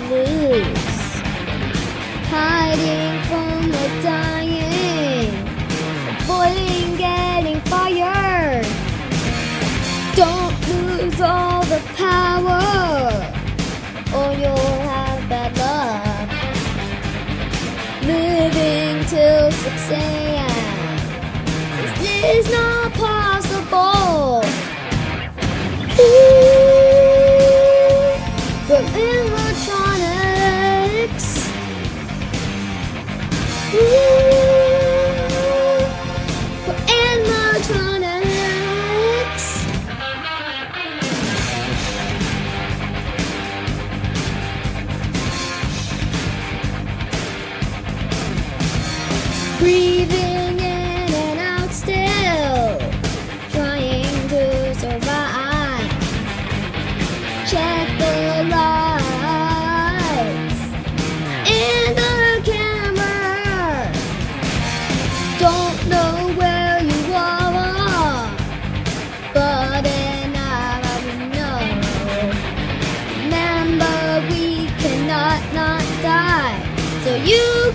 lose. Hiding from the dying, avoiding getting fired. Don't lose all the power, or you'll have bad luck. Living till 6 a.m. This is not possible. Breathing in and out still, trying to survive. Check the lights in the camera. Don't know where you are, but in I know. Remember, we cannot not die, so you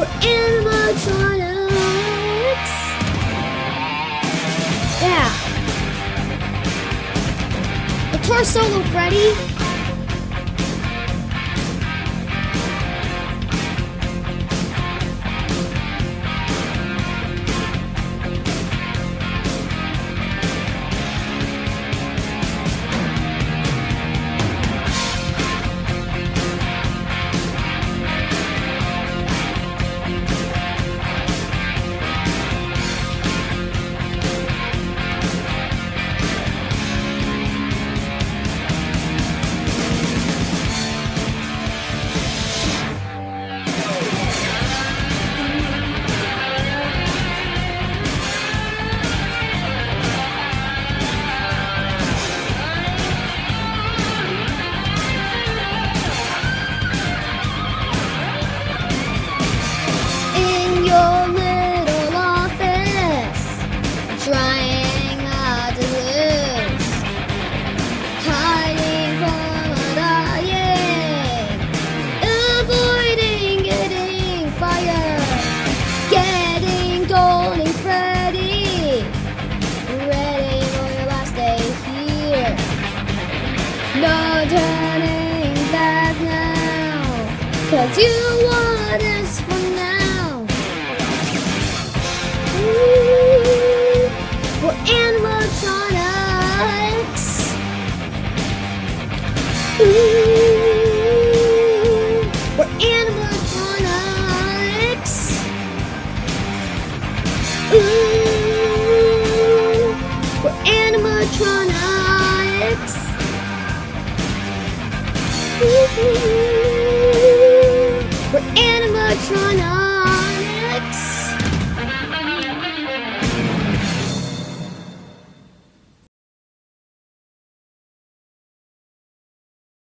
we're animatronics. Yeah. Guitar solo, Freddy. Turning back now, cause you want us for now. Ooh, we're animatronics. Ooh, we're animatronics. Ooh, we're animatronics.